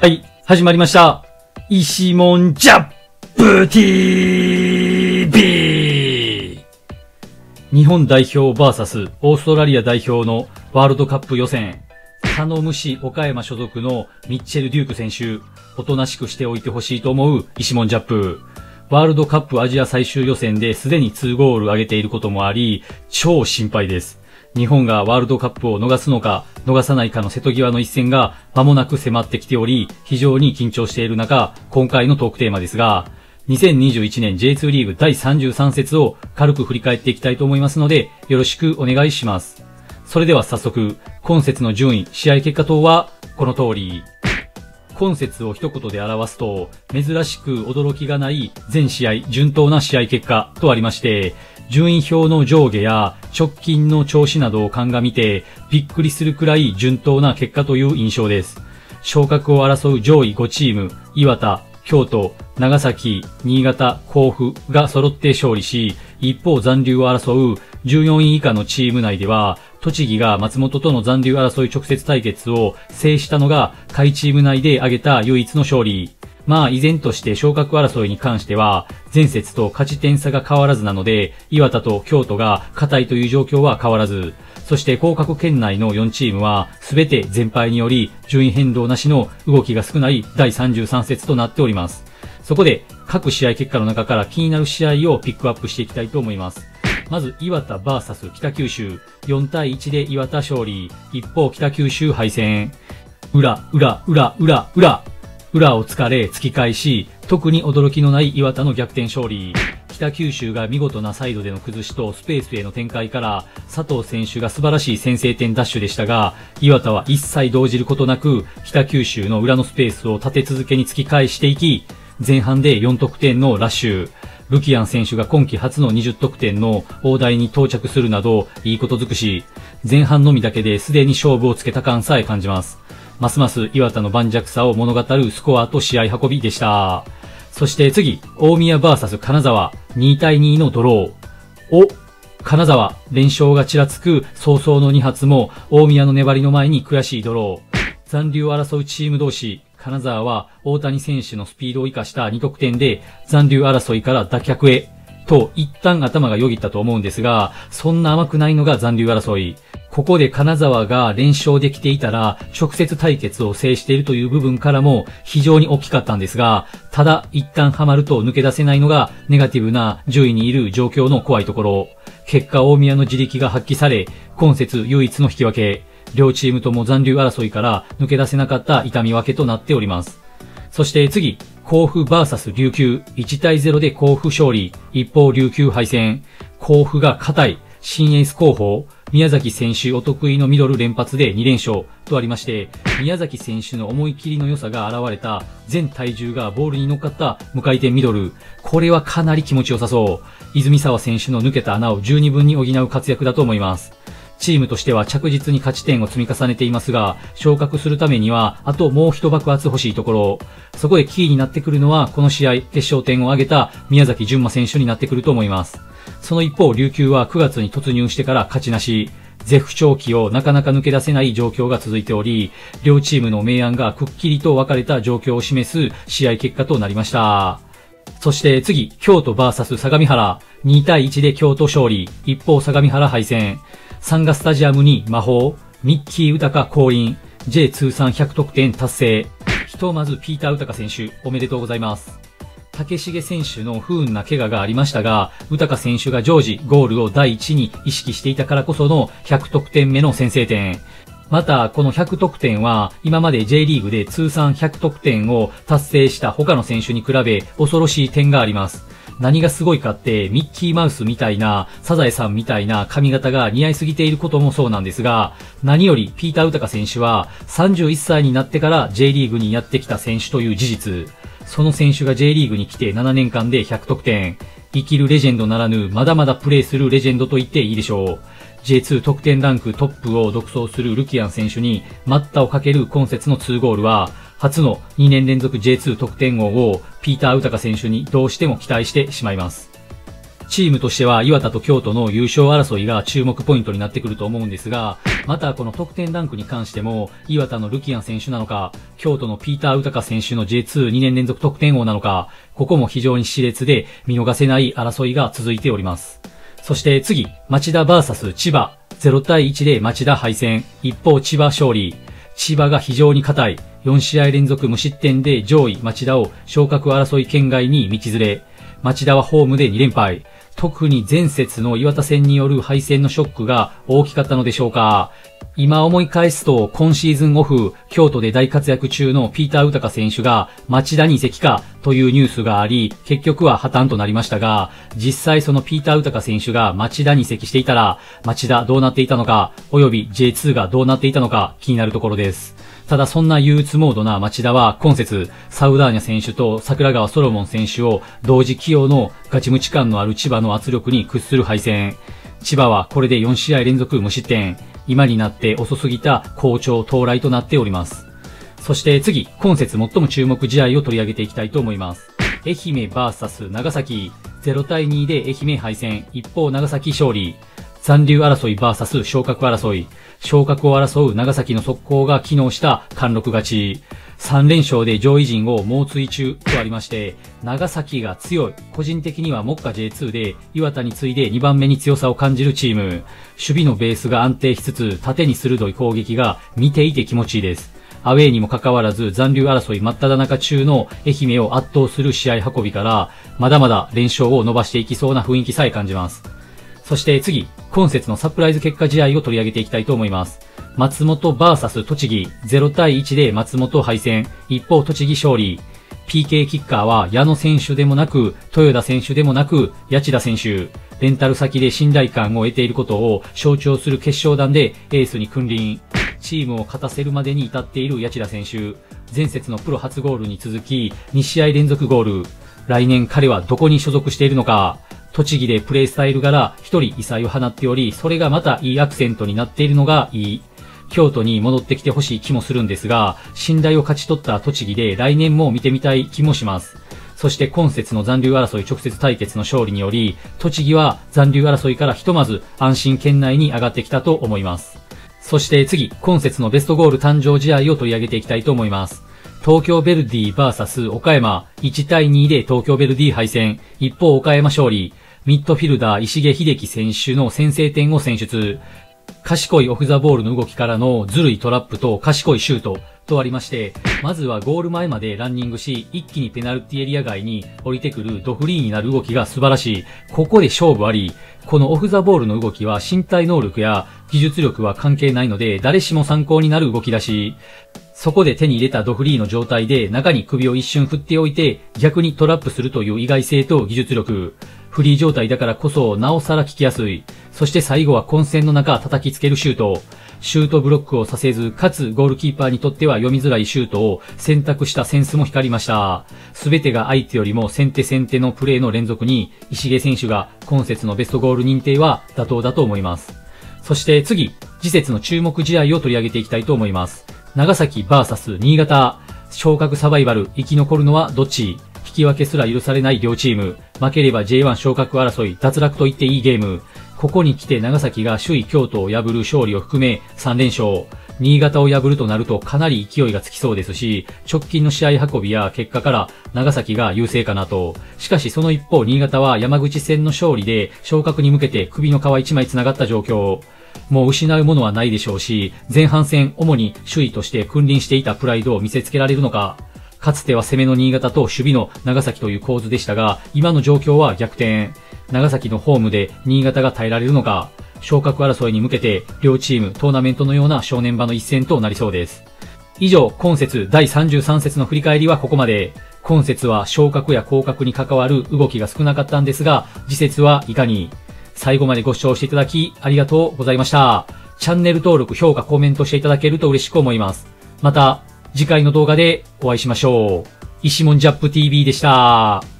はい、始まりました。石門ジャップ TV! 日本代表 VS オーストラリア代表のワールドカップ予選。頼むし岡山所属のミッチェル・デューク選手。おとなしくしておいてほしいと思う石門ジャップ。ワールドカップアジア最終予選ですでに2ゴール挙げていることもあり、超心配です。日本がワールドカップを逃すのか、逃さないかの瀬戸際の一戦が間もなく迫ってきており、非常に緊張している中、今回のトークテーマですが、2021年 J2 リーグ第33節を軽く振り返っていきたいと思いますので、よろしくお願いします。それでは早速、今節の順位、試合結果等は、この通り。今節を一言で表すと、珍しく驚きがない全試合順当な試合結果とありまして、順位表の上下や直近の調子などを鑑みて、びっくりするくらい順当な結果という印象です。昇格を争う上位5チーム、岩田、京都、長崎、新潟、甲府が揃って勝利し、一方残留を争う14位以下のチーム内では、栃木が松本との残留争い直接対決を制したのが下位チーム内で挙げた唯一の勝利。まあ依然として昇格争いに関しては、前節と勝ち点差が変わらずなので、岩田と京都が硬いという状況は変わらず、そして降格圏内の4チームは、すべて全敗により、順位変動なしの動きが少ない第33節となっております。そこで、各試合結果の中から気になる試合をピックアップしていきたいと思います。まず、岩田 VS 北九州。4対1で岩田勝利。一方、北九州敗戦。裏、裏、裏、裏、裏。裏を突かれ、突き返し、特に驚きのない岩田の逆転勝利。北九州が見事なサイドでの崩しとスペースへの展開から、佐藤選手が素晴らしい先制点ダッシュでしたが、岩田は一切動じることなく、北九州の裏のスペースを立て続けに突き返していき、前半で4得点のラッシュ。ルキアン選手が今季初の20得点の大台に到着するなど、いいこと尽くし、前半のみだけですでに勝負をつけた感さえ感じます。ますます岩田の盤石さを物語るスコアと試合運びでした。そして次、大宮 VS 金沢、2対2のドロー。お、金沢、連勝がちらつく早々の2発も、大宮の粘りの前に悔しいドロー。残留を争うチーム同士、金沢は大谷選手のスピードを生かした2得点で残留争いから脱却へ、と一旦頭がよぎったと思うんですが、そんな甘くないのが残留争い。ここで金沢が連勝できていたら、直接対決を制しているという部分からも非常に大きかったんですが、ただ一旦ハマると抜け出せないのがネガティブな順位にいる状況の怖いところ。結果大宮の自力が発揮され、今節唯一の引き分け。両チームとも残留争いから抜け出せなかった痛み分けとなっております。そして次、甲府 VS 琉球、1対0で甲府勝利、一方琉球敗戦。甲府が硬い、新エース候補、宮崎選手お得意のミドル連発で2連勝とありまして、宮崎選手の思い切りの良さが現れた全体重がボールに乗っかった無回転ミドル。これはかなり気持ちよさそう。泉沢選手の抜けた穴を十二分に補う活躍だと思います。チームとしては着実に勝ち点を積み重ねていますが、昇格するためには、あともう一爆発欲しいところ。そこでキーになってくるのは、この試合、決勝点を挙げた宮崎純馬選手になってくると思います。その一方、琉球は9月に突入してから勝ちなし。絶不調期をなかなか抜け出せない状況が続いており、両チームの明暗がくっきりと分かれた状況を示す試合結果となりました。そして次、京都 VS 相模原。2対1で京都勝利。一方相模原敗戦。サンガスタジアムに魔法。ミッキー豊降臨。J 通算100得点達成。ひとまずピーター豊選手、おめでとうございます。竹重選手の不運な怪我がありましたが、豊選手が常時ゴールを第一に意識していたからこその100得点目の先制点。また、この100得点は、今まで J リーグで通算100得点を達成した他の選手に比べ、恐ろしい点があります。何がすごいかって、ミッキーマウスみたいな、サザエさんみたいな髪型が似合いすぎていることもそうなんですが、何よりピーター・ウタカ選手は、31歳になってから J リーグにやってきた選手という事実。その選手が J リーグに来て7年間で100得点。生きるレジェンドならぬ、まだまだプレーするレジェンドと言っていいでしょう。J2 得点ランクトップを独走するルキアン選手に待ったをかける今節の2ゴールは、初の2年連続 J2 得点王をピーター・ウタカ選手にどうしても期待してしまいます。チームとしては岩田と京都の優勝争いが注目ポイントになってくると思うんですが、またこの得点ランクに関しても、岩田のルキアン選手なのか、京都のピーター・ウタカ選手の J22 年連続得点王なのか、ここも非常に熾烈で見逃せない争いが続いております。そして次、町田 VS 千葉。0対1で町田敗戦。一方千葉勝利。千葉が非常に硬い。4試合連続無失点で上位町田を昇格争い圏外に道連れ。町田はホームで2連敗。特に前節の岩田戦による敗戦のショックが大きかったのでしょうか。今思い返すと、今シーズンオフ、京都で大活躍中のピーター・ウタカ選手が町田に移籍かというニュースがあり、結局は破綻となりましたが、実際そのピーター・ウタカ選手が町田に移籍していたら、町田どうなっていたのか、および J2 がどうなっていたのか気になるところです。ただそんな憂鬱モードな町田は今節、サウダーニャ選手と桜川ソロモン選手を同時起用のガチムチ感のある千葉の圧力に屈する敗戦。千葉はこれで4試合連続無失点。今になって遅すぎた好調到来となっております。そして次、今節最も注目試合を取り上げていきたいと思います。愛媛 VS 長崎。0対2で愛媛敗戦。一方長崎勝利。残留争い VS 昇格争い。昇格を争う長崎の速攻が機能した貫禄勝ち。3連勝で上位陣を猛追中とありまして、長崎が強い。個人的には目下 J2 で岩田に次いで2番目に強さを感じるチーム。守備のベースが安定しつつ、縦に鋭い攻撃が見ていて気持ちいいです。アウェーにもかかわらず残留争い真っ只中中の愛媛を圧倒する試合運びから、まだまだ連勝を伸ばしていきそうな雰囲気さえ感じます。そして次、今節のサプライズ結果試合を取り上げていきたいと思います。松本 VS 栃木0対1で松本敗戦。一方栃木勝利。PK キッカーは矢野選手でもなく、豊田選手でもなく、八千田選手。レンタル先で信頼感を得ていることを象徴する決勝弾でエースに君臨。チームを勝たせるまでに至っている八千田選手。前節のプロ初ゴールに続き、2試合連続ゴール。来年彼はどこに所属しているのか。栃木でプレイスタイル柄一人異彩を放っており、それがまたいいアクセントになっているのがいい。京都に戻ってきてほしい気もするんですが、信頼を勝ち取った栃木で来年も見てみたい気もします。そして今節の残留争い直接対決の勝利により、栃木は残留争いからひとまず安心圏内に上がってきたと思います。そして次、今節のベストゴール誕生試合を取り上げていきたいと思います。東京ベルディ VS 岡山1対2で東京ベルディ敗戦。一方岡山勝利。ミッドフィルダー石毛秀樹選手の先制点を選出。賢いオフザボールの動きからのずるいトラップと賢いシュートとありまして、まずはゴール前までランニングし、一気にペナルティエリア外に降りてくるドフリーになる動きが素晴らしい。ここで勝負あり、このオフザボールの動きは身体能力や技術力は関係ないので、誰しも参考になる動きだし、そこで手に入れたドフリーの状態で中に首を一瞬振っておいて逆にトラップするという意外性と技術力。フリー状態だからこそなおさら効きやすい。そして最後は混戦の中叩きつけるシュート。シュートブロックをさせず、かつゴールキーパーにとっては読みづらいシュートを選択したセンスも光りました。すべてが相手よりも先手先手のプレーの連続に、石毛選手が今節のベストゴール認定は妥当だと思います。そして次、次節の注目試合を取り上げていきたいと思います。長崎 VS 新潟。昇格サバイバル、生き残るのはどっち？引き分けすら許されない両チーム。負ければ J1 昇格争い、脱落と言っていいゲーム。ここに来て長崎が首位京都を破る勝利を含め3連勝。新潟を破るとなるとかなり勢いがつきそうですし、直近の試合運びや結果から長崎が優勢かなと。しかしその一方、新潟は山口戦の勝利で昇格に向けて首の皮一枚繋がった状況。もう失うものはないでしょうし、前半戦主に首位として君臨していたプライドを見せつけられるのか、かつては攻めの新潟と守備の長崎という構図でしたが、今の状況は逆転。長崎のホームで新潟が耐えられるのか、昇格争いに向けて両チームトーナメントのような正念場の一戦となりそうです。以上、今節第33節の振り返りはここまで。今節は昇格や降格に関わる動きが少なかったんですが、次節はいかに最後までご視聴していただきありがとうございました。チャンネル登録、評価、コメントしていただけると嬉しく思います。また、次回の動画でお会いしましょう。石門ジャップ TV でした。